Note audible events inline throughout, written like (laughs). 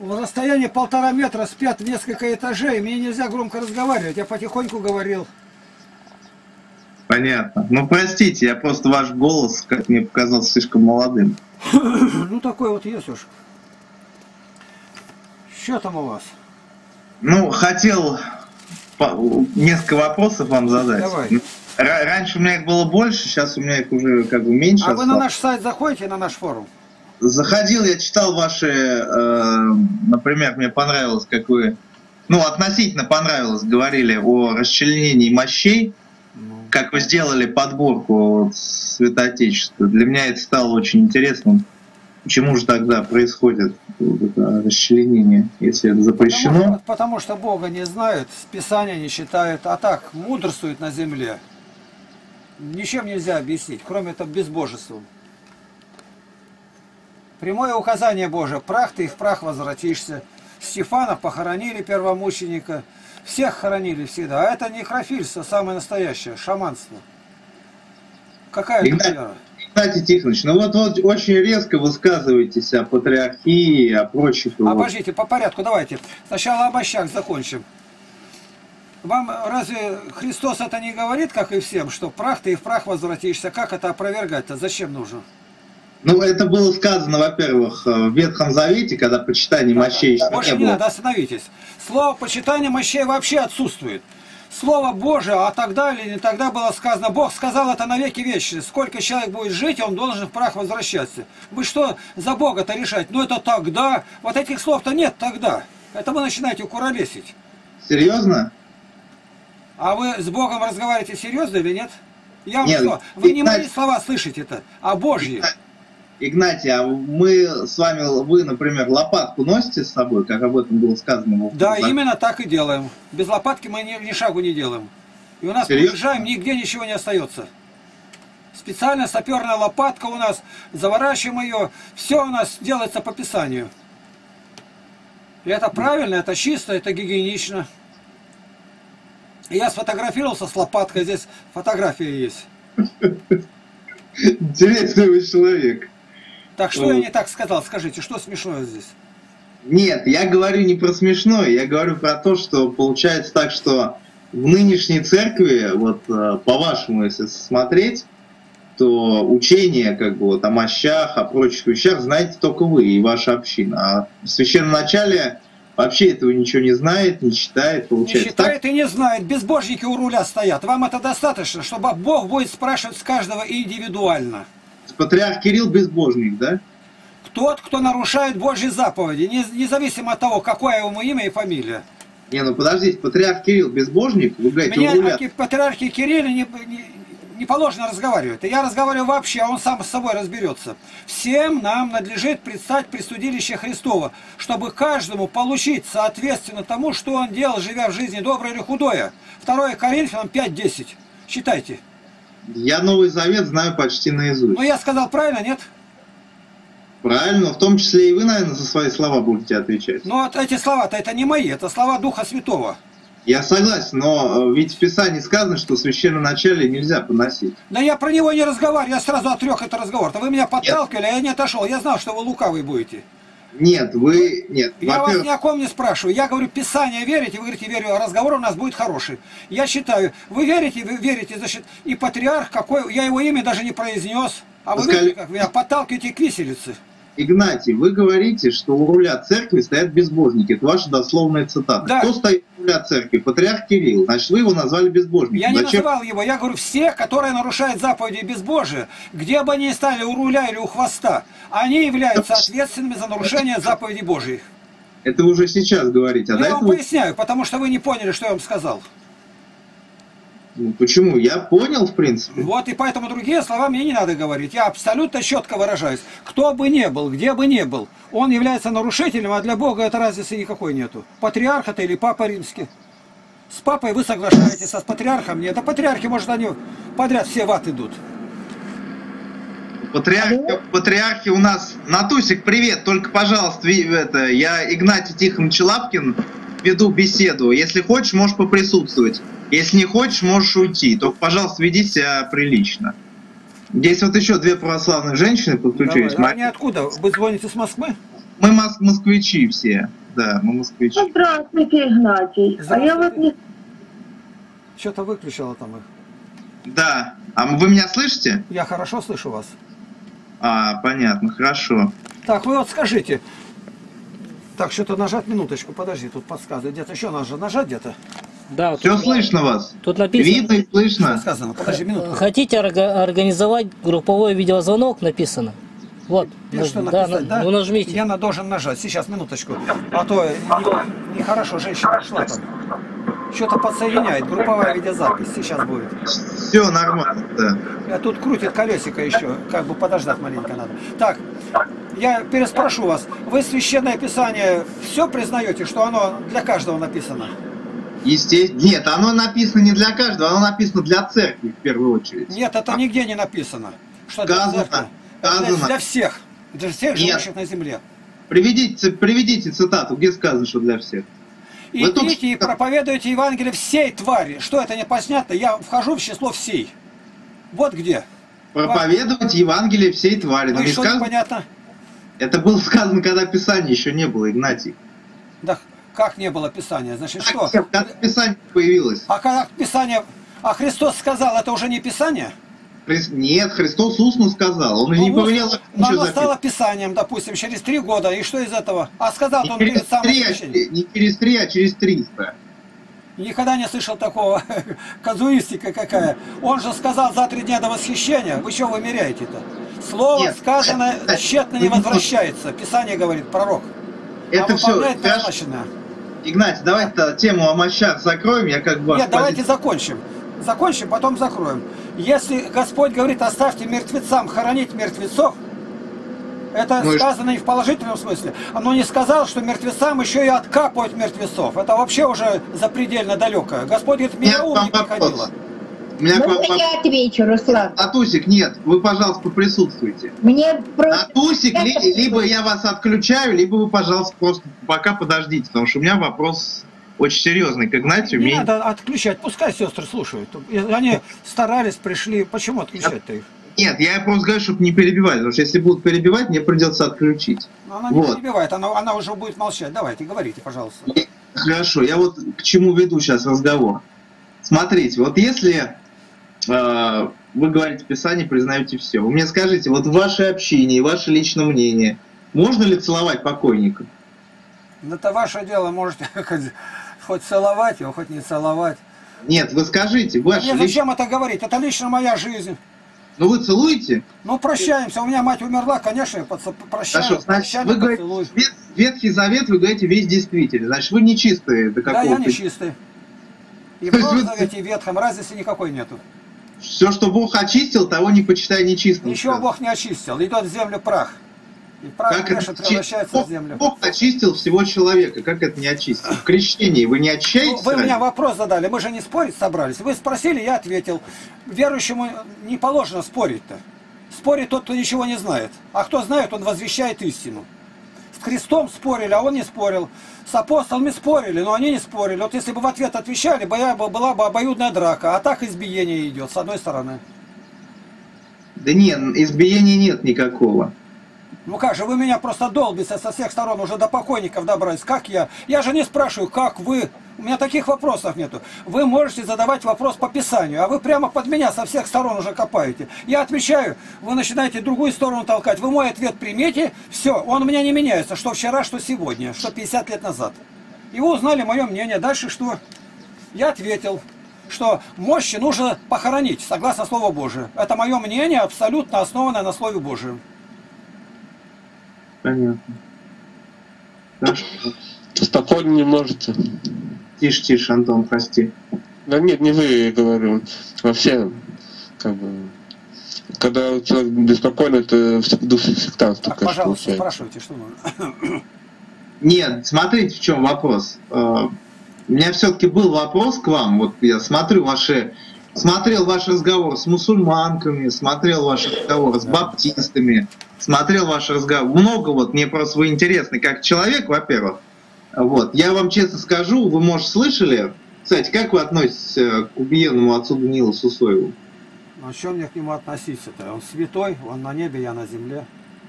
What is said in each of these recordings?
В расстоянии полтора метра спят несколько этажей, мне нельзя громко разговаривать, я потихоньку говорил. Понятно. Ну, простите, я просто ваш голос, как мне показался, слишком молодым. (coughs) Ну, такой вот есть уж. Что там у вас? Ну, хотел несколько вопросов вам задать. Давай. Ну, ра- Раньше у меня их было больше, сейчас у меня их уже как бы меньше А вы на осталось. наш сайт заходите, на наш форум? Заходил, я читал ваши, э, например, мне понравилось, как вы, ну, относительно понравилось, говорили о расчленении мощей, как вы сделали подборку вот святоотечества. Для меня это стало очень интересным. Почему же тогда происходит вот это расчленение, если это запрещено? Потому, что- потому что Бога не знают, Писания не читают, а так мудрствуют на земле. Ничем нельзя объяснить, кроме этого безбожеством. Прямое указание Божие. Прах ты и в прах возвратишься. Стефана похоронили первомученика. Всех хоронили всегда. А это некрофильство, самое настоящее, шаманство. Какая это Игнат- вера? Кстати, Тихонович, ну вот, вот очень резко высказываетесь о патриархии, о прочих. вот. Обождите, по порядку, давайте. Сначала об овощах закончим. Вам разве Христос это не говорит, как и всем, что прах ты и в прах возвратишься? Как это опровергать-то? Зачем нужно? Ну, это было сказано, во-первых, э, в Ветхом Завете, когда почитание мощей еще Больше не не было. надо, остановитесь. Слово почитания мощей вообще отсутствует. Слово Божие, а тогда или не тогда было сказано, Бог сказал это навеки вечные. Сколько человек будет жить, он должен в прах возвращаться. Вы что за Бога-то решать? Ну это тогда. Вот этих слов-то нет тогда. Это вы начинаете куролесить. Серьезно? А вы с Богом разговариваете серьезно или нет? Я вам Нет, что, вы не мои слова слышите-то, а Божьи. Игнатий, а мы с вами, вы, например, лопатку носите с собой, как об этом было сказано? Да, втором именно так и делаем. Без лопатки мы ни, ни шагу не делаем. И у нас Серьезно? уезжаем, нигде ничего не остается. Специально саперная лопатка у нас, заворачиваем ее, все у нас делается по Писанию. И это правильно, это чисто, это гигиенично. И я сфотографировался с лопаткой, здесь фотография есть. Интересный вы человек. Так что я Э. не так сказал, скажите, что смешное здесь? Нет, я говорю не про смешное, я говорю про то, что получается так, что в нынешней церкви, вот э, по-вашему, если смотреть, то учение как бы вот о мощах, о прочих вещах знаете только вы и ваша община. А в священном начале вообще этого ничего не знает, не читает, Не получается считает и не знает, безбожники у руля стоят. Вам это достаточно, чтобы Бог будет спрашивать с каждого индивидуально. Патриарх Кирилл безбожник, да? Тот, кто нарушает Божьи заповеди, не- независимо от того, какое ему имя и фамилия. Не, ну подождите, патриарх Кирилл безбожник? Вы говорите, руля. о патриархе Кирилле не, не- не положено разговаривать. Я разговариваю вообще, а он сам с собой разберется. Всем нам надлежит предстать при судилище Христова, чтобы каждому получить соответственно тому, что он делал, живя в жизни доброе или худое. 2 Коринфянам 5.10. Читайте. Я Новый Завет знаю почти наизусть. Ну я сказал правильно, нет? Правильно, в том числе и вы, наверное, за свои слова будете отвечать. Но вот эти слова-то это не мои, это слова Духа Святого. Я согласен, но э, ведь в Писании сказано, что священноначале нельзя поносить. Да я про него не разговариваю, я сразу отрек это разговор. вы меня подталкивали, а я не отошел. Я знал, что вы лукавый будете. Нет, вы... Нет, Я вас ни о ком не спрашиваю. Я говорю, Писание верите, вы говорите, верю, а разговор у нас будет хороший. Я считаю, вы верите, вы верите, значит, и патриарх какой, я его имя даже не произнес. А вы Скажи- видите, как меня подталкиваете к виселице. Игнатий, вы говорите, что у руля церкви стоят безбожники. Это ваша дословная цитата. Да. Кто стоит руля церкви? Патриарх Кирилл. Значит, вы его назвали безбожником. Я не Зачем? называл его, я говорю, все, которые нарушают заповеди безбожия, где бы они ни стали у руля или у хвоста, они являются ответственными за нарушение заповедей Божьих. Это вы уже сейчас говорите. А я вам этого... поясняю, потому что вы не поняли, что я вам сказал. Ну, Почему? Я понял, в принципе. Вот и поэтому другие слова мне не надо говорить. Я абсолютно четко выражаюсь. Кто бы ни был, где бы ни был, он является нарушителем, а для Бога это разницы никакой нету. Патриарх это или Папа Римский. С папой вы соглашаетесь, а с патриархом нет. А патриархи, может, они подряд все в ад идут. Патриархи, патриархи у нас... Натусик, привет. Только, пожалуйста, это, я Игнатий Тихонович Лапкин веду беседу. Если хочешь, можешь поприсутствовать. Если не хочешь, можешь уйти. Только, пожалуйста, веди себя прилично. Здесь вот еще две православные женщины подключились. Давай. А они откуда? Вы звоните с Москвы? Мы мос- москвичи все. Да, мы москвичи. Ну, Здравствуйте, Игнатий. А я вот не... Что-то выключила там их. Да. А вы меня слышите? Я хорошо слышу вас. А, понятно, хорошо. Так, вы вот скажите. Так, что-то нажать, минуточку, подожди, тут подсказывает. Где-то еще надо нажать где-то. Да, Все тут, слышно вас? тут написано. Видно и Что слышно? сказано? Подожди, минутку. Хотите орга- организовать групповой видеозвонок, написано. Вот. Я что да, написать, на- да? ну нажмите. Я на- должен нажать. Сейчас, минуточку. А то не- нехорошо, женщина ушла там. Что-то подсоединяет. Групповая видеозапись сейчас будет. Все нормально, да. А тут крутит колесико еще. Как бы подождать маленько надо. Так, я переспрошу вас. Вы священное писание все признаете, что оно для каждого написано? Естественно. Нет, оно написано не для каждого, оно написано для церкви в первую очередь. Нет, это нигде не написано. Что для Сказано, церкви. Это для, сказано. для всех. Для всех Нет. живущих на земле. Приведите, приведите цитату, где сказано, что для всех. И Вы идите и проповедуйте Евангелие всей твари. Что это непонятно? Я вхожу в число всей. Вот где. Проповедовать Евангелие всей твари. Ну и что сказано- непонятно? Это было сказано, когда Писания еще не было, Игнатий. Да как не было Писания? Значит, что? Когда Писание появилось. А когда Писание... А Христос сказал, это уже не Писание? Нет, Христос устно сказал. Он Ну, не повелел оно стало Писанием, допустим, через три года. И что из этого? А сказал Не он перед самым а не через три, а через триста. Никогда не слышал такого (laughs) казуистика какая. Он же сказал за три дня до восхищения. Вы что вымеряете-то? Слово Нет, сказанное (laughs) тщетно не возвращается. Писание говорит, пророк. Это а все. назначенное. Игнатий, давайте тему о мощах закроем. Я как бы Нет, давайте позицию- закончим. Закончим, потом закроем. Если Господь говорит, оставьте мертвецам хоронить мертвецов, это Ну и сказано и в положительном смысле. Но не сказал, что мертвецам еще и откапывать мертвецов. Это вообще уже запредельно далекое. Господь говорит, У меня меня ум вам не. У меня вам Можно вопрос. я отвечу, Руслан? Натусик, нет, вы, пожалуйста, поприсутствуйте. Мне просто... Натусик, ли- либо я вас отключаю, либо вы, пожалуйста, просто пока подождите, потому что у меня вопрос очень серьезный к Игнатию. Не Мне- надо отключать, пускай сестры слушают. И Они старались, пришли. Почему отключать-то их? Нет, я просто говорю, чтобы не перебивать, потому что если будут перебивать, мне придется отключить. Но она не Вот. перебивает, она, она уже будет молчать. Давайте, говорите, пожалуйста. Хорошо, я вот к чему веду сейчас разговор. Смотрите, вот если э, вы говорите Писание, признаете все, вы мне скажите, вот в вашей общине, ваше личное мнение, можно ли целовать покойника? Ну, Это ваше дело, можете (laughs) хоть, хоть целовать его, хоть не целовать. Нет, вы скажите, ваше Мне личное... зачем это говорить? Это лично моя жизнь. Ну вы целуете? Ну, прощаемся. У меня мать умерла, конечно, я подс- прощаюсь. Хорошо, значит, прощальный вы говорите. Вет- Ветхий Завет, вы говорите, весь действительный. Значит, вы нечистые до Да, я какого-то... не чистый. И в Новом вы- Завете, и в Ветхом разницы никакой нету. Все, что Бог очистил, того не почитай нечистым. Ничего сказано. Бог не очистил. Идет в землю прах. И Как это очи- превращается Бог, в землю. Бог очистил всего человека. Как это не очистил? В крещении вы не Ну, очищаетесь? вы меня вопрос задали, мы же не спорить собрались. Вы спросили, я ответил. Верующему не положено спорить-то. Спорит тот, кто ничего не знает. А кто знает, он возвещает истину. С Христом спорили, а он не спорил. С апостолами спорили, но они не спорили. Вот если бы в ответ отвечали, боя- была бы обоюдная драка. А так избиение идет, с одной стороны. Да нет, избиения нет никакого. Ну как же, вы меня просто долбите со всех сторон, уже до покойников добрались. Как я? Я же не спрашиваю, как вы? У меня таких вопросов нету. Вы можете задавать вопрос по Писанию, а вы прямо под меня со всех сторон уже копаете. Я отвечаю, вы начинаете другую сторону толкать. Вы мой ответ примете, все, он у меня не меняется, что вчера, что сегодня, что 50 лет назад. И вы узнали мое мнение. Дальше что? Я ответил, что мощи нужно похоронить, согласно Слову Божию. Это мое мнение, абсолютно основанное на Слове Божьем. Понятно. Хорошо. Спокойно не можете. Тише, тише, Антон, прости. Да нет, не вы, я говорю. Вообще, как бы, когда человек беспокойно, это в дух сектантства, Так, конечно, пожалуйста, получается. спрашивайте, что нужно. (coughs) Нет, смотрите, в чем вопрос. Э, У меня все-таки был вопрос к вам. Вот я смотрю ваши, смотрел ваш разговор с мусульманками, смотрел ваш разговор с баптистами, смотрел ваш разговор. Много вот мне просто вы интересны как человек, во-первых. Вот. Я вам честно скажу, вы, может, слышали, кстати, как вы относитесь э, к убиенному отцу Даниилу Сусоеву? Ну, а чем мне к нему относиться-то? Он святой, он на небе, я на земле.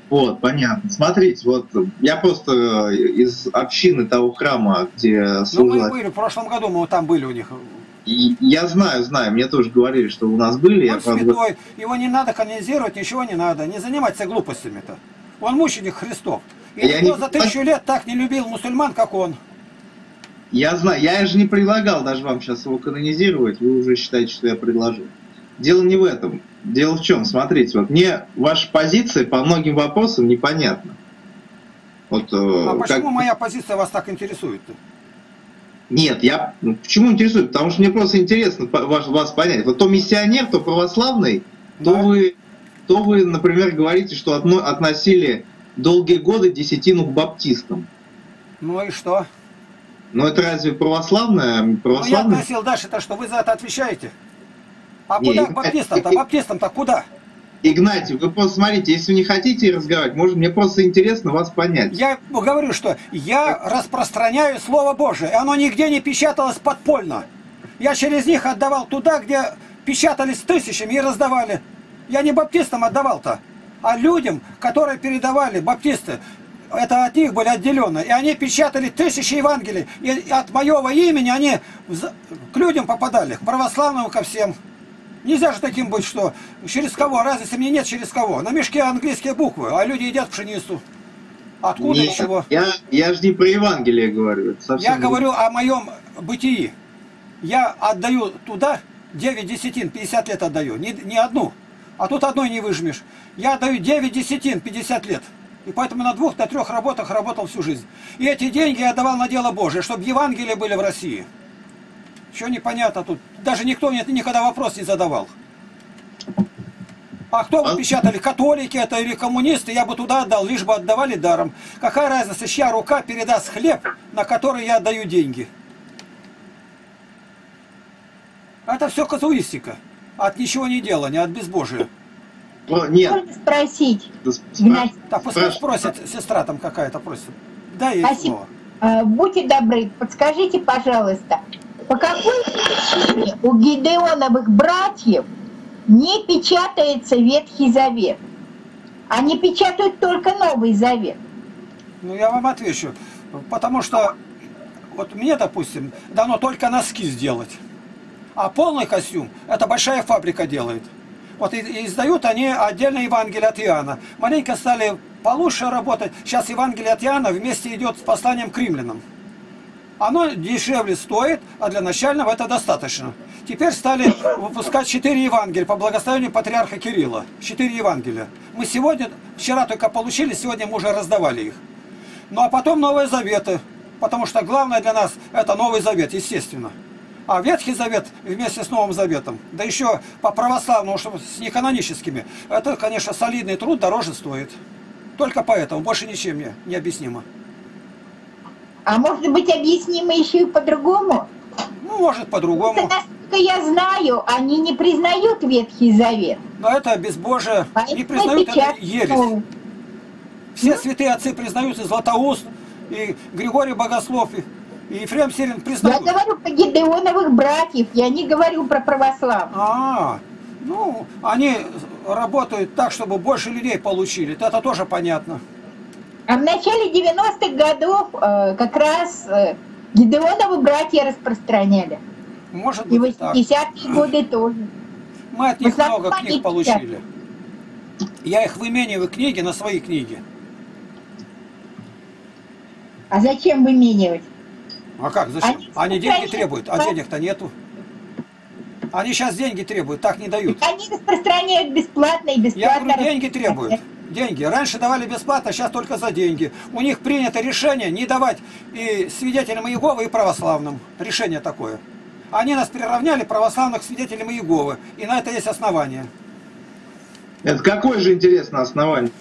Вот, понятно. Смотрите, вот я просто из общины того храма, где Ну, мы были, в прошлом году мы там были у них. И я знаю, знаю, мне тоже говорили, что у нас были. я, Он правда, святой, его не надо канонизировать, ничего не надо, не заниматься глупостями-то. Он мученик Христов. И Я никто не за тысячу лет так не любил мусульман, как он. Я знаю, я же не предлагал даже вам сейчас его канонизировать, вы уже считаете, что я предложил. Дело не в этом. Дело в чем? Смотрите, вот мне ваша позиция по многим вопросам непонятна. Вот, э, А как- почему моя позиция вас так интересует? Нет, я ну, почему интересует? Потому что мне просто интересно вас понять. Вот то миссионер, то православный, то Да. вы, то вы, например, говорите, что одно- относили долгие годы десятину к баптистам. Ну и что? Но это разве православное? Ну я православное? относил дальше-то, что вы за это отвечаете. А Не, куда к баптистам-то? ты- Баптистам-то куда? Игнатий, вы просто смотрите, если вы не хотите разговаривать, может, мне просто интересно вас понять. Я говорю, что я распространяю Слово Божие, и оно нигде не печаталось подпольно. Я через них отдавал туда, где печатались тысячами и раздавали. Я не баптистам отдавал-то, а людям, которые передавали, баптисты, это от них были отделены. И они печатали тысячи Евангелий. И от моего имени они к людям попадали, к православным, ко всем. Нельзя же таким быть, что через кого, разницы мне нет через кого. На мешке английские буквы, а люди едят пшеницу. Откуда Не, и чего? я, я же не про Евангелие говорю. совсем Я говорю о моем бытии. Я отдаю туда 9 десятин, 50 лет отдаю, не, не одну. А тут одной не выжмешь. Я отдаю 9 десятин, 50 лет. И поэтому на двух, на трех работах работал всю жизнь. И эти деньги я давал на дело Божие, чтобы Евангелия были в России. Что непонятно тут? Даже никто мне никогда вопрос не задавал. А кто вы А- печатали, католики это или коммунисты, я бы туда отдал, лишь бы отдавали даром. Какая разница, чья рука передаст хлеб, на который я отдаю деньги? Это все казуистика. От ничего не делания, от безбожия. Про- Нет, Можно спросить, да спра- Так, пускай Спраш- спросит, сестра там какая-то просит. Дай ей Спасибо. слово. э, будьте добры, подскажите, пожалуйста, по какой причине у Гидеоновых братьев не печатается Ветхий Завет? Они печатают только Новый Завет. Ну, я вам отвечу. Потому что, вот мне, допустим, дано только носки сделать. А полный костюм, это большая фабрика делает. Вот и, и издают они отдельно Евангелие от Иоанна. Маленько стали получше работать. Сейчас Евангелие от Иоанна вместе идет с посланием к римлянам. Оно дешевле стоит, а для начального это достаточно. Теперь стали выпускать четыре Евангелия по благословению патриарха Кирилла. Четыре Евангелия. Мы сегодня, вчера только получили, сегодня мы уже раздавали их. Ну а потом Новые Заветы. Потому что главное для нас это Новый Завет, естественно. А Ветхий Завет вместе с Новым Заветом, да еще по православному, чтобы с неканоническими, это, конечно, солидный труд, дороже стоит. Только поэтому, больше ничем не, не объяснимо. А может быть объяснимо еще и по-другому? Ну, может, по-другому. насколько я знаю, они не признают Ветхий Завет. Но это безбожие. Не Поэтому признают это ересь. Все святые отцы признают, и Златоуст, и Григорий Богослов, и, Ефрем Сирин Я признают. говорю про Гидеоновых братьев, я не говорю про православных. А, ну, они работают так, чтобы больше людей получили. Это тоже понятно. А в начале 90-х годов э, как раз э, Гидеоновы братья распространяли. Может И быть так. 80-е годы тоже. Мы от них В основном много книг получили. Я их вымениваю книги на свои книги. А зачем выменивать? А как, зачем? Они Они деньги требуют, а денег-то нету. Они сейчас деньги требуют, так не дают. Они распространяют бесплатно и Я бесплатно. говорю, деньги требуют. Деньги. Раньше давали бесплатно, сейчас только за деньги. У них принято решение не давать и свидетелям Иеговы, и православным. Решение такое. Они нас приравняли православных к свидетелям Иеговы. И на это есть основание. это какое же интересное основание?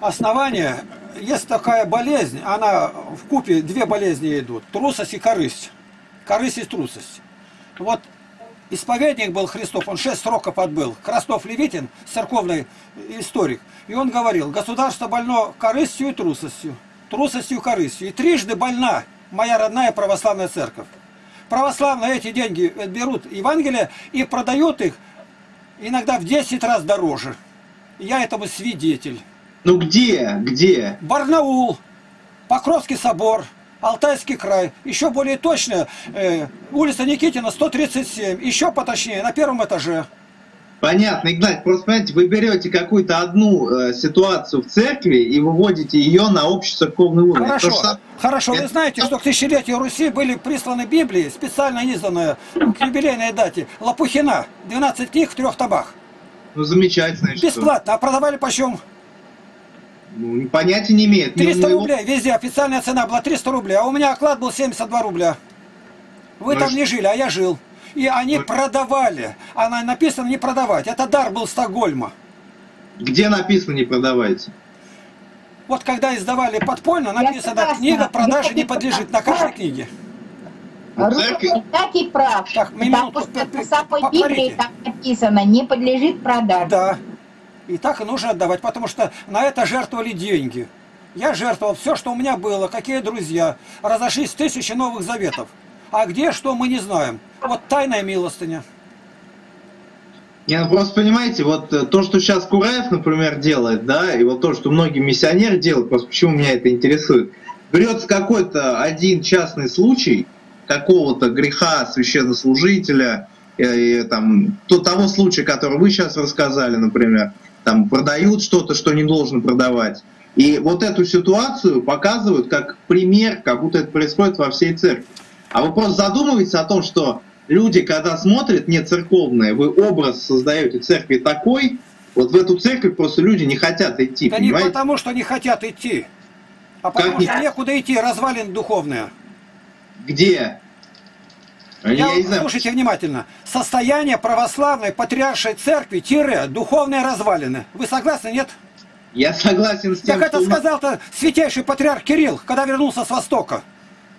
Основание, есть такая болезнь, она в купе две болезни идут. Трусость и корысть. Корысть и трусость. Вот исповедник был Христов, он шесть сроков отбыл. Краснов Левитин, церковный историк. И он говорил, государство больно корыстью и трусостью. Трусостью и корыстью. И трижды больна моя родная православная церковь. Православные эти деньги берут Евангелие и продают их иногда в 10 раз дороже. Я этому свидетель. Ну где? Где? Барнаул, Покровский собор, Алтайский край. Еще более точно, э, улица Никитина, 137. Еще поточнее, на первом этаже. Понятно, Игнать, просто понимаете, вы берете какую-то одну э, ситуацию в церкви и выводите ее на общецерковный уровень. Хорошо, То же самое- хорошо. Вы Это- знаете, что к тысячелетию Руси были присланы Библии, специально изданные к юбилейной дате. Лопухина, 12 книг в трех томах. Ну, замечательно. и что? Бесплатно. А продавали почем? Ну, понятия не имеет. Ни у 300 моего- рублей. Везде официальная цена была 300 рублей. А у меня оклад был 72 рубля. Вы Ну, там и не жили, а я жил. И они Ну, продавали. Она написано не продавать. Это дар был Стокгольма. Где написано не продавайте? Вот когда издавали подпольно, написано, книга продаже Я не подлежит на каждой книге. Русский так и прав. Так, Потому что пи- пи- в самой. Библии там написано, не подлежит продаже. Да. И так и нужно отдавать, потому что на это жертвовали деньги. Я жертвовал все, что у меня было, какие друзья. Разошлись тысячи новых заветов. А где что, мы не знаем. Вот тайная милостыня. Не, ну просто понимаете, вот э, то, что сейчас Кураев, например, делает, да, и вот то, что многие миссионеры делают, просто почему меня это интересует. Берется какой-то один частный случай какого-то греха священнослужителя, э, э, там, то, того случая, который вы сейчас рассказали, например, там продают что-то, что не должен продавать. И вот эту ситуацию показывают как пример, как будто это происходит во всей церкви. А вы просто задумываетесь о том, что люди, когда смотрят не церковные, вы образ создаете церкви такой, вот в эту церковь просто люди не хотят идти, Да не понимаете? потому, что не хотят идти, а потому не- что некуда идти, развалин духовные. Где? Я, Я, знаю. слушайте внимательно. Состояние православной патриаршей церкви, тире, духовные развалины. Вы согласны, нет? Я согласен с тем, Так это сказал-то святейший патриарх Кирилл, когда вернулся с Востока.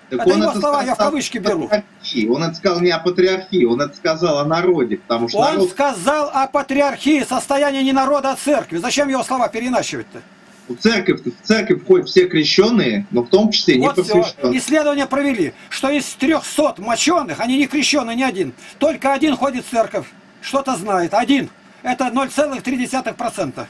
Так это он его слова, я в кавычки беру. патриархии. Он это сказал не о патриархии, он это сказал о народе, потому что Он народ, сказал о патриархии, состоянии не народа, а церкви. Зачем его слова переначивать-то? В церковь, в церковь входят все крещенные, но в том числе и Вот все. Исследования провели, что из 300 моченых, они не крещеные, ни один, только один ходит в церковь, что-то знает. Один. Это 0,3%.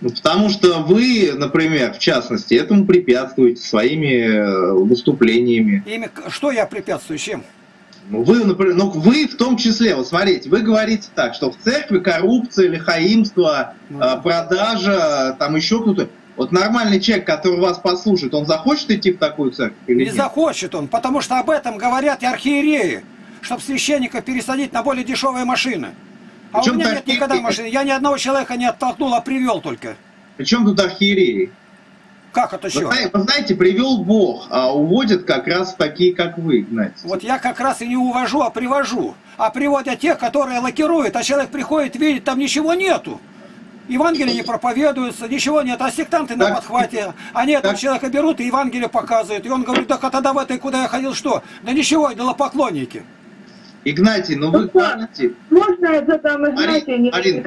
Ну, потому что вы, например, в частности, этому препятствуете своими э, выступлениями. Ими, что я препятствую, чем? Ну, Вы, например, ну, вы в том числе, вот смотрите, вы говорите так, что в церкви коррупция, лихаимство, Ну да. продажа, там еще кто-то. Вот нормальный человек, который вас послушает, он захочет идти в такую церковь или Не нет? захочет он, потому что об этом говорят и архиереи, чтобы священника пересадить на более дешевые машины. А Причем у меня нет никогда машины. Я ни одного человека не оттолкнул, а привел только. Причем тут архиереи? Как это Вы, что? зна- вы знаете, привел Бог, а уводят как раз такие, как вы, Игнатий. Вот я как раз и не увожу, а привожу. А приводят тех, которые лакируют, а человек приходит, видит, там ничего нету. Евангелие не проповедуется, ничего нет, а сектанты на Так, подхвате. Они этого так. человека берут и Евангелие показывают. И он говорит, так а тогда в этой, куда я ходил, что? Да ничего, идолопоклонники. Игнатий, ну вы Ну. Можно я задам Игнатию Марин?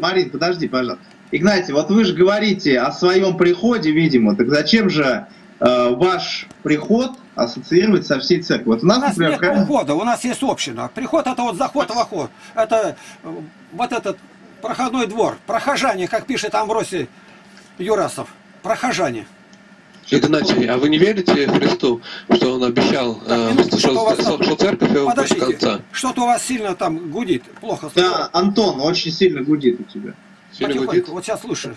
Марин, подожди, пожалуйста. Игнатий, вот вы же говорите о своем приходе, видимо, так зачем же э, ваш приход ассоциировать со всей церковью? Вот у У нас, нас например, нет правильно? ухода, у нас есть община. Приход это вот заход воход. Это э, вот этот проходной двор. Прохожане, как пишет Амвросий Юрасов. Прохожане. Игнатий, а вы не верите Христу, что Он обещал, э, что, что что, там? что церковь его Подождите, конца? что-то у вас сильно там гудит, плохо слышно. Да, Антон, очень сильно гудит у тебя. Потихоньку, вот сейчас слушай. Вы-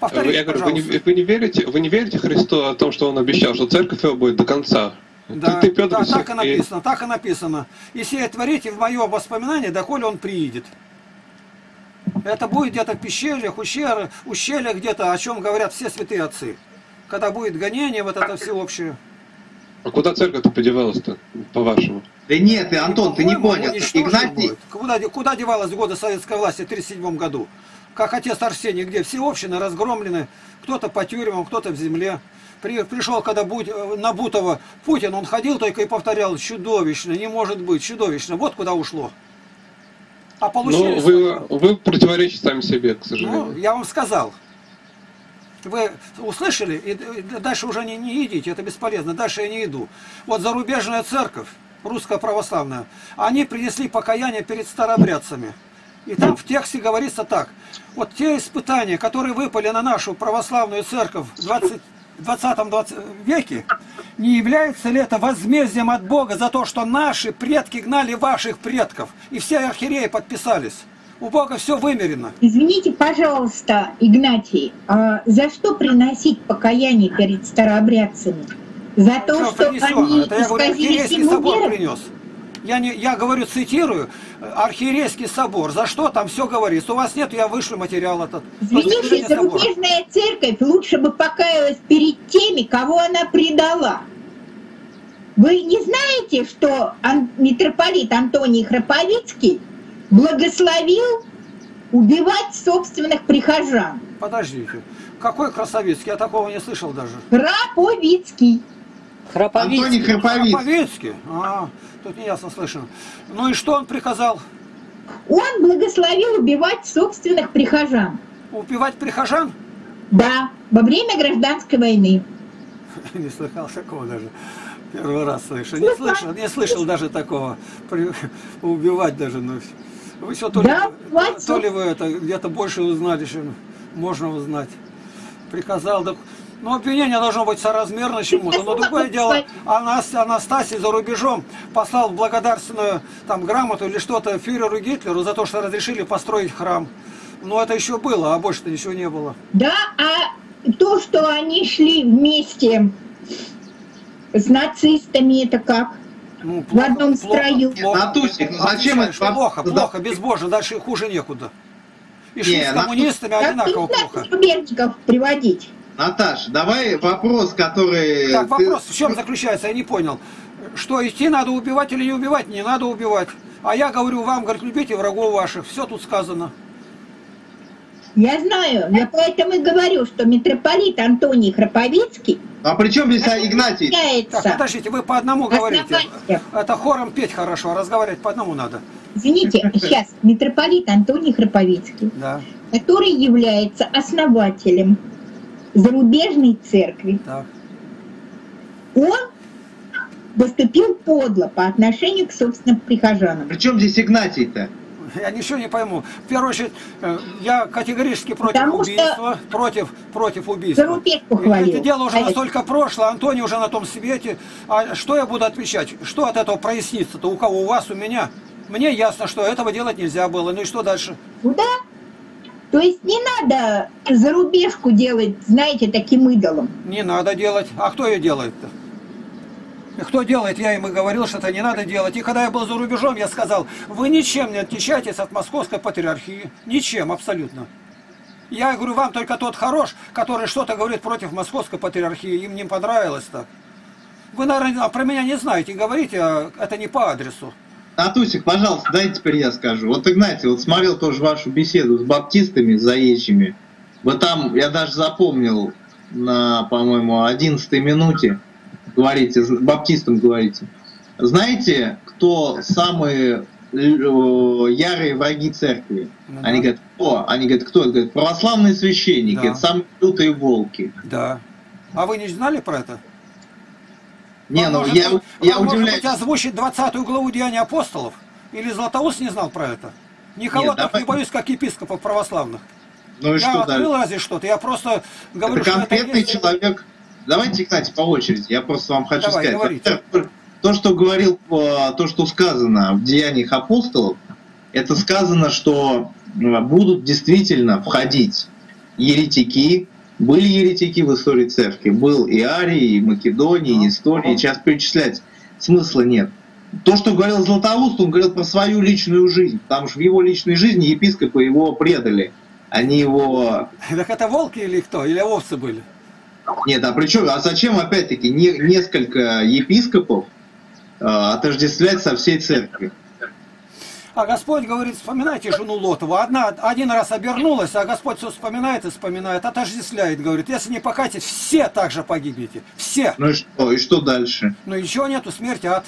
Повторите, Я говорю, вы не, вы не верите, вы не верите Христу о том, что Он обещал, что церковь его будет до конца? Да, ты, ты, Петр, да, и- так и написано, так и написано. И сие творите в мое воспоминание, доколе он приедет. Это будет где-то в пещерах, ущельях, ущельях где-то, о чем говорят все святые отцы. Когда будет гонение, вот это всеобщее. А куда церковь-то подевалась-то, по-вашему? Да нет, ты, Антон, ты не понял. Игнатий. Куда, куда девалась года советской власти в 1937 году? Как отец Арсений, где все общины разгромлены, кто-то по тюрьмам, кто-то в земле. При- пришел, когда будь, э, на Бутово Путин, он ходил только и повторял, чудовищно, не может быть, чудовищно. Вот куда ушло. А получили... Ну, свое. вы, вы противоречите сами себе, к Ну, сожалению. я вам сказал. Вы услышали, и дальше уже не, не идите, это бесполезно, дальше я не иду. Вот зарубежная церковь, русская православная, они принесли покаяние перед старобрядцами. И там в тексте говорится так. Вот те испытания, которые выпали на нашу православную церковь в 20, 20 веке, не является ли это возмездием от Бога за то, что наши предки гнали ваших предков, и все архиереи подписались? У Бога все вымерено. Извините, пожалуйста, Игнатий, а за что приносить покаяние перед старообрядцами? За то, Всё что принесено. они Это я говорю, исказили всему веру? принес. Я, не, я говорю, цитирую, э, архиерейский собор. За что там все говорится? У вас нет, я вышлю материал этот. Собора. зарубежная церковь лучше бы покаялась перед теми, кого она предала. Вы не знаете, что ан- митрополит Антоний Храповицкий благословил убивать собственных прихожан? Подождите. Какой красавицкий? Я такого не слышал даже. Храповицкий. Антоний Храповицкий. Храповицкий. Храповицкий? А, тут неясно слышно. Ну и что он приказал? Он благословил убивать собственных прихожан. Убивать прихожан? Да, во время гражданской войны. (laughs) Не слыхал такого даже. Первый раз слышу. Не слышал, не слышал даже такого. (laughs) Убивать даже. Ну, вы что, то ли, Да, то ли вы это где-то больше узнали, чем можно узнать. Приказал, да, ну, обвинение должно быть соразмерно чему-то. Но другое (laughs) дело, Анас- Анастасий за рубежом послал благодарственную там грамоту или что-то фюреру Гитлеру за то, что разрешили построить храм. Но это еще было, а больше-то ничего не было. Да, а то, что они шли вместе с нацистами, это как? Ну, В одном строю. Натусик, ну зачем Отвечаю, это Плохо, плохо, безбожно, дальше хуже некуда. И шли Не, с коммунистами одинаково плохо. приводить? Наташа, давай вопрос, который... Так, Э, ты- вопрос в чем заключается, я не понял. Что, идти надо убивать или не убивать? Не надо убивать. А я говорю вам, говорит, любите врагов ваших. Все тут сказано. Я знаю, я поэтому и говорю, что митрополит Антоний Храповицкий А при чем здесь Игнатий? Так, подождите, вы по одному говорите. Это хором петь хорошо, а разговаривать по одному надо. извините, сейчас, митрополит Антоний Храповицкий, Да, который является основателем зарубежной церкви, так. он поступил подло по отношению к собственным прихожанам. При чем здесь Игнатий-то? Я ничего не пойму. В первую очередь, э, я категорически против Потому что- убийства. Против, против убийства. Это дело уже А это- настолько прошло, Антоний уже на том свете. А что я буду отвечать? Что от этого прояснится-то? У кого? У вас, у меня? Мне ясно, что этого делать нельзя было. Ну и что дальше? Ну да. То есть не надо зарубежку делать, знаете, таким идолом. Не надо делать. А кто ее делает-то? Кто делает? Я им и говорил, что это не надо делать. И когда я был за рубежом, я сказал, вы ничем не отличаетесь от московской патриархии. Ничем абсолютно. Я говорю, вам только тот хорош, который что-то говорит против московской патриархии. Им не понравилось так. Вы, наверное, про меня не знаете, говорите, а это не по адресу. Натусик, пожалуйста, дайте теперь я скажу. Вот, Игнатий, вот смотрел тоже вашу беседу с баптистами, заезжими. Вы там, я даже запомнил, на, по-моему, 11 минуте говорите, баптистам говорите. Знаете, кто самые э, ярые враги церкви? Ну Они да. говорят, кто? Они говорят, кто? Говорят, православные священники, Да. это самые лютые волки. Да. А вы не знали про это? Не, Вам ну может я, я вам, может удивляюсь. быть, озвучить 20 главу Деяния апостолов? Или Златоуст не знал про это? Никого так давай- не боюсь, как епископов православных. Ну и я что открыл дальше? разве что-то, я просто говорю, Это что это конкретный человек. Давайте, кстати, по очереди. Я просто вам хочу Давай, сказать. говорите. То, что говорил, э, то, что сказано в Деяниях апостолов, это сказано, что э, будут действительно входить еретики. Были еретики в истории церкви. Был и Арий, и Македоний, и Несторий. Сейчас перечислять смысла нет. То, что говорил Златоуст, он говорил про свою личную жизнь, потому что в его личной жизни епископы его предали. Они его Так это волки или кто? Или овцы были? нет, а причем, а зачем опять-таки не, несколько епископов э, отождествлять со всей церкви? А Господь говорит, вспоминайте жену Лотова. Одна один раз обернулась, а Господь все вспоминает и вспоминает, отождествляет. Говорит, если не покайтесь, все так же погибнете. Все. Ну и что, и что дальше? Но ничего нету, смерть, ад.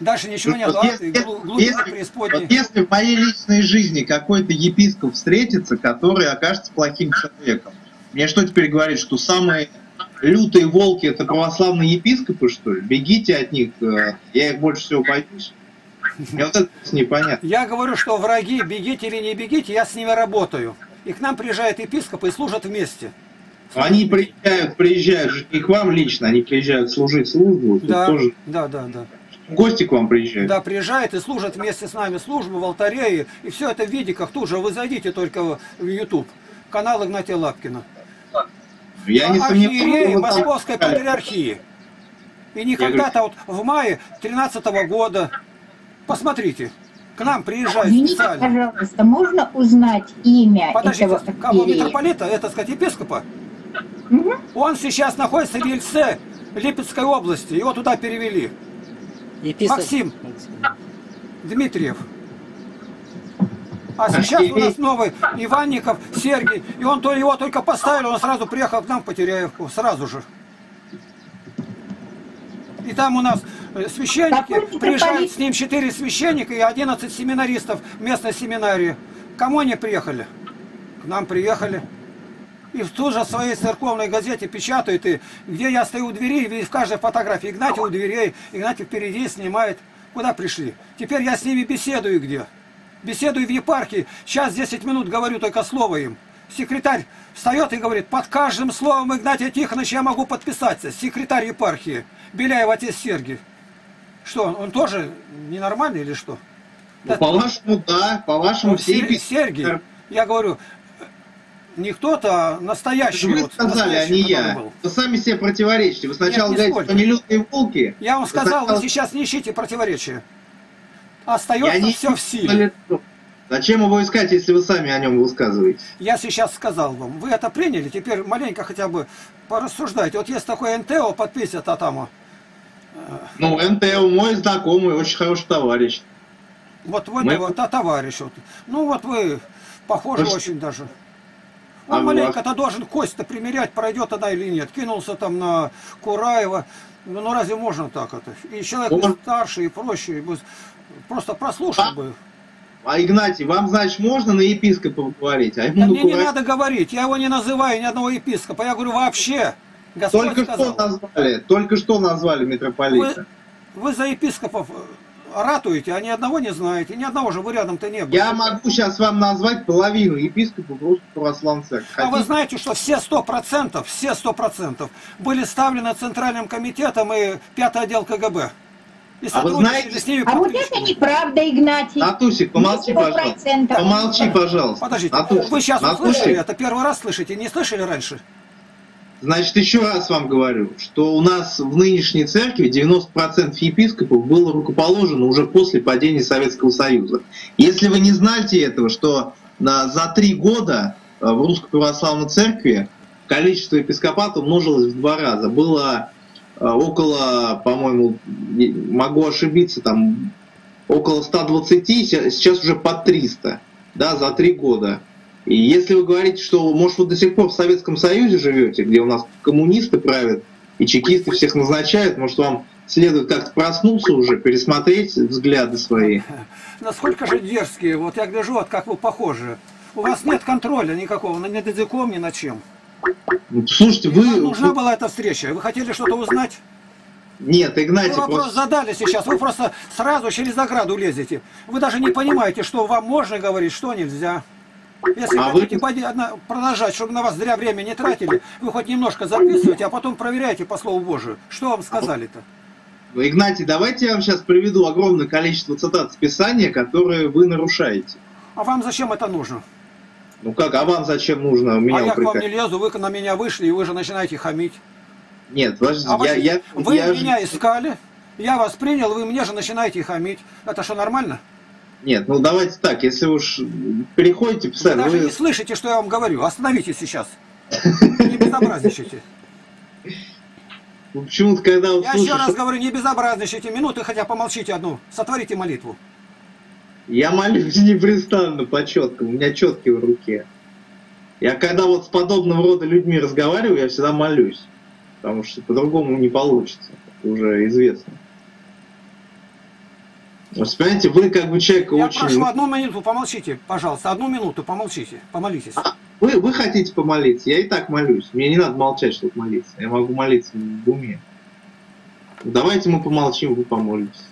Дальше ничего Ну, нету, вот если, глу- глубина если- преисподней. вот если в моей личной жизни какой-то епископ встретится, который окажется плохим человеком, мне что теперь говорить, что самые лютые волки это православные епископы, что ли? Бегите от них, э, я их больше всего боюсь. Мне вот это непонятно. Я говорю, что враги, бегите или не бегите, я с ними работаю. И к нам приезжают епископы и служат вместе. Они приезжают, приезжают не к вам лично, они приезжают служить службу. Да, тоже да, да, да. гости к вам приезжают. Да, приезжают и служат вместе с нами службу в алтаре. И все это в видиках тут же. Вы зайдите только в YouTube. Канал Игнатия Лапкина. Я не Архиерей сомневаюсь, Московской патриархии. И не когда-то вот в мае 13 года, посмотрите, к нам приезжает Извините, специально. пожалуйста, можно узнать имя Подождите, этого кого архиерея? митрополита, это, сказать, епископа? Мгм. Он сейчас находится в Ельце, Липецкой области. Его туда перевели. Епископ- Максим. Дмитриев. А сейчас у нас новый Иванников, Сергей. И он то его только поставили, он сразу приехал к нам по Теряевку. Сразу же. И там у нас священники, приезжают с ним 4 священника и 11 семинаристов местной семинарии. Кому они приехали? К нам приехали. И в ту же своей церковной газете печатают, и где я стою у двери, и в каждой фотографии Игнатий у дверей, Игнатий впереди снимает. Куда пришли? Теперь я с ними беседую где? Беседую в епархии. Сейчас 10 минут говорю только слово им. Секретарь встает и говорит, под каждым словом Игнатия Тихоновича я могу подписаться. Секретарь епархии. Беляев отец Сергий. Что, он тоже ненормальный или что? Ну, по-вашему, да, по-вашему, Он все Сер- епископы- Сергий, я говорю, не кто-то, а настоящий. Вы вот, сказали, а не я. был. Вы сами себе противоречите. Вы сначала Нет, говорите, что не лютые волки. Я вам сказал, вы сначала- сейчас не ищите противоречия. Я Остается не все в силе. Зачем его искать, если вы сами о нем высказываете? Я сейчас сказал вам. Вы это приняли, теперь маленько хотя бы порассуждайте. Вот есть такой НТО, подписят Атаму. Ну, НТО мой знакомый, очень хороший товарищ. Вот вы, Мы- вот, а товарищ. Вот. Ну вот вы похожи Ну, очень даже. а Он вы- маленько-то должен кость-то примерять, пройдет она или нет. Кинулся там на Кураева. Ну, ну разве можно так это? И человек и Он- старше, и проще. и бы Просто прослушал А? бы. А Игнатий, вам, значит, можно на епископа говорить? А ему Да мне не кура- надо говорить, я его не называю ни одного епископа. Я говорю вообще. Господь Только сказал. что назвали, только что назвали митрополита. Вы за епископов э, ратуете, а ни одного не знаете. Ни одного же вы рядом-то не были. Я могу сейчас вам назвать половину епископов Русской Православной Церкви. А вы Хотите? знаете, что все сто процентов, все сто процентов были ставлены Центральным комитетом и пятый отдел КГБ. И А вы знаете- с ними А вот это неправда, Игнатий. Натусик, помолчи, пожалуйста. Помолчи, пожалуйста. Подождите, Натусик, вы сейчас Натусик, услышали это, первый раз слышите, не слышали раньше? Значит, еще раз вам говорю, что у нас в нынешней церкви 90% епископов было рукоположено уже после падения Советского Союза. Если вы не знаете этого, что на, за три года э, в Русской Православной Церкви количество епископатов умножилось в два раза. Было э, около, по-моему, могу ошибиться, там около 120, се- сейчас уже по 300, да, за три года. И если вы говорите, что, может, вы до сих пор в Советском Союзе живете, где у нас коммунисты правят и чекисты всех назначают, может, вам следует как-то проснуться уже, пересмотреть взгляды свои. (laughs) Насколько же дерзкие, вот я гляжу, вот как вы похожи. У вас нет контроля никакого, ни над языком, ни над чем. Слушайте, Вам вы... нужна была эта встреча. Вы хотели что-то узнать? Нет, Вы Игнатий, вопрос просто... задали сейчас, вы просто сразу через ограду лезете. Вы даже не понимаете, что вам можно говорить, что нельзя. Если А вы- хотите одна- продолжать, чтобы на вас зря время не тратили, вы хоть немножко записывайте, а потом проверяйте по Слову Божию. Что вам сказали-то? Игнатий, давайте я вам сейчас приведу огромное количество цитат с Писания, которые вы нарушаете. А вам зачем это нужно? Ну как, а вам зачем нужно меня а я к вам упрекать? не лезу, вы на меня вышли, и вы же начинаете хамить. Нет, подождите, А вы, я, я, вы я меня искали, я вас принял, вы мне же начинаете хамить. Это что, нормально? Нет, ну давайте так, если уж переходите Вы писать, даже вы... не слышите, что я вам говорю. Остановитесь сейчас. Не безобразничайте. вы почему-то когда Я еще раз говорю, не безобразничайте. Минуты хотя помолчите одну. Сотворите молитву. Я молюсь (laughs) непрестанно по четкам, у меня четки в руке. Я когда вот с подобного рода людьми разговариваю, я всегда молюсь. Потому что по-другому не получится. Это уже известно. Понимаете, вы как бы человек Я очень... прошу одну минуту, помолчите, пожалуйста, одну минуту, помолчите, помолитесь. А, вы, вы хотите помолиться, я и так молюсь, мне не надо молчать, чтобы молиться, я могу молиться в уме. Давайте мы помолчим, вы помолитесь.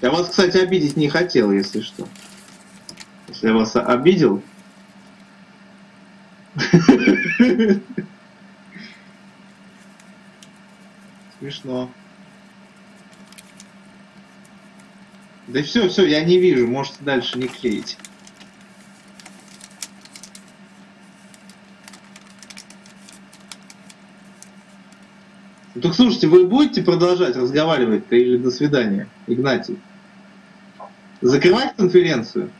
Я вас, кстати, обидеть не хотел, если что. Если я вас обидел... (laughs) Смешно. Да все, все, я не вижу, можете дальше не клеить. Ну, так слушайте, вы будете продолжать разговаривать или до свидания, Игнатий? Закрывать конференцию?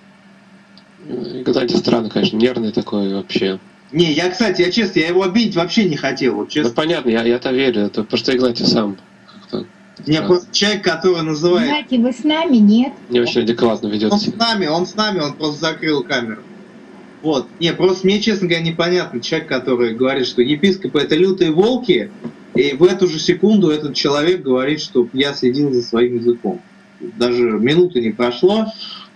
Игнатий странно, конечно, нервный такой вообще. Не, я, кстати, я честно, я его обидеть вообще не хотел, вот Ну честно. понятно, я, я-то верю, это просто Игнатий сам как-то Не, просто человек, который называет... Знаете, вы с нами, нет? не очень адекватно ведет Он с нами, он с нами, он просто закрыл камеру. Вот. Не, просто мне, честно говоря, непонятно человек, который говорит, что епископы это лютые волки, и в эту же секунду этот человек говорит, что я следил за своим языком. Даже минуты не прошло.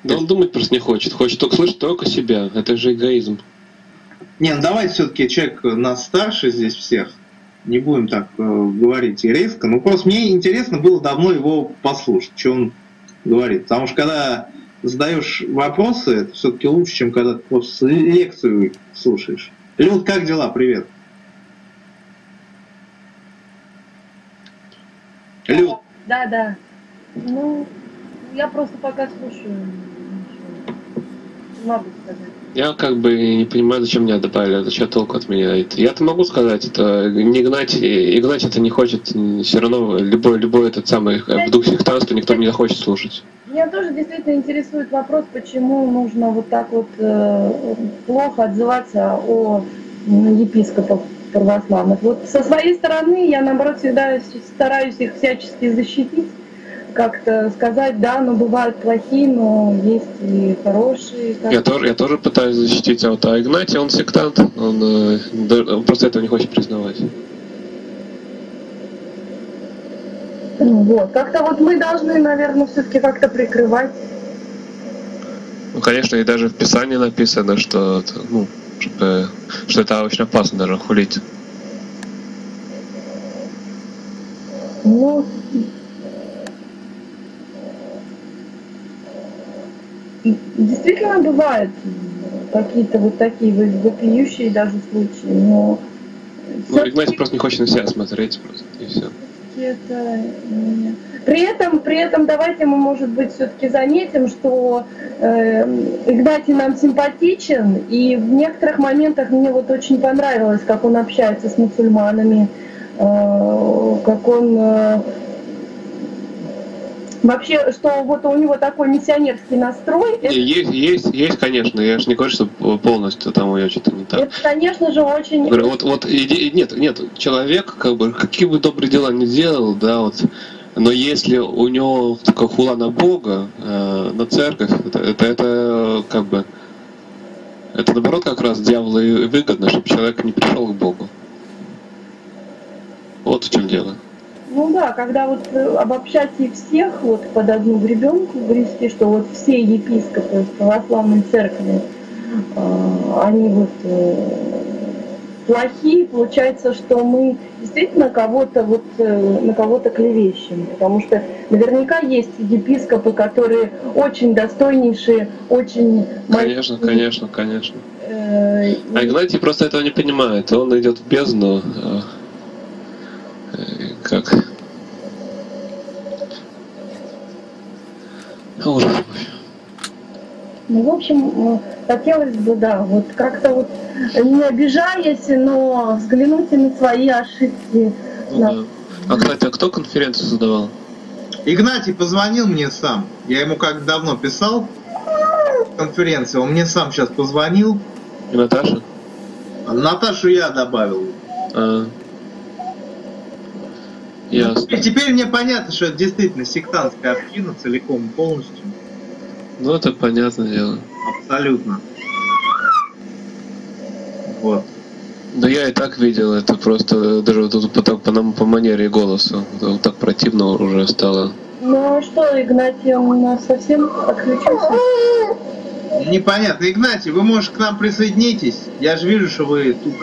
Да он думать просто не хочет, хочет только слышать только себя. Это же эгоизм. Не, ну давайте все-таки человек нас старше здесь всех. Не будем так э, говорить резко. Ну просто мне интересно было давно его послушать, что он говорит. Потому что когда задаешь вопросы, это все-таки лучше, чем когда ты просто лекцию слушаешь. Люд, как дела? Привет. Люд, Да, да. Ну, я просто пока слушаю. могу сказать. Я как бы не понимаю, зачем меня добавили, это что толку от меня. Это- Я-то могу сказать, это не Игнатий, Игнатий это не хочет, все равно любой, любой этот самый э, в дух сектанства никто не захочет слушать. Меня тоже действительно интересует вопрос, почему нужно вот так вот э, плохо отзываться о епископах православных. Вот со своей стороны я, наоборот, всегда стараюсь их всячески защитить, как-то сказать, да, но бывают плохие, но есть и хорошие. как- Я тоже, я тоже пытаюсь защитить, а вот а Игнатий, он сектант, он, э, он просто этого не хочет признавать. Ну, Вот. Как-то вот мы должны, наверное, все-таки как-то прикрывать. Ну, конечно, и даже в Писании написано, что, ну, чтобы- что это очень опасно даже хулить. Ну, действительно бывают какие-то вот такие вопиющие даже случаи, но Ну, Игнатий просто не хочет на себя смотреть просто, и все. это... При этом, при этом давайте мы, может быть, все-таки заметим, что э, Игнатий нам симпатичен, и в некоторых моментах мне вот очень понравилось, как он общается с мусульманами, э, как он э, вообще, что вот у него такой миссионерский настрой. Не, Это, Есть, есть, есть, конечно, я же не говорю, что полностью там у него что-то не так. это, конечно же, очень... Говорю, вот, вот иди- нет, нет, человек, как бы, какие бы добрые дела не делал, да, вот, но если у него такая хула на Бога, э, на церковь, это, это, это, как бы, это наоборот как раз дьяволу и выгодно, чтобы человек не пришел к Богу. Вот в чем дело. Ну да, когда вот э, обобщать и всех вот под одну гребенку грести, что вот все епископы православной церкви, э, они вот э, плохие, получается, что мы действительно кого-то вот э, на кого-то клевещем, потому что наверняка есть епископы, которые очень достойнейшие, очень Конечно, мощные, конечно, конечно. э, А Игнатий просто этого не понимает. Он идет в бездну. Как? Ужас. Ну, в общем, э, хотелось бы, да, вот как-то вот не обижаясь, но взглянуть и на свои ошибки. Ну Да. да. А, кстати, а кто конференцию задавал? Игнатий позвонил мне сам. Я ему как давно писал в конференции. Он мне сам сейчас позвонил. И Наташа? Наташу я добавил. А. Ясно. И теперь мне понятно, что это действительно сектантская община целиком полностью. Ну, это понятное дело. Абсолютно. Вот. Да я и так видел, это просто даже вот тут по, так- по, нам- по манере. Это вот так противно уже стало. Ну а что, Игнатий, он у нас совсем отключился? Непонятно. Игнатий, вы, может, к нам присоединитесь? Я же вижу, что вы тут.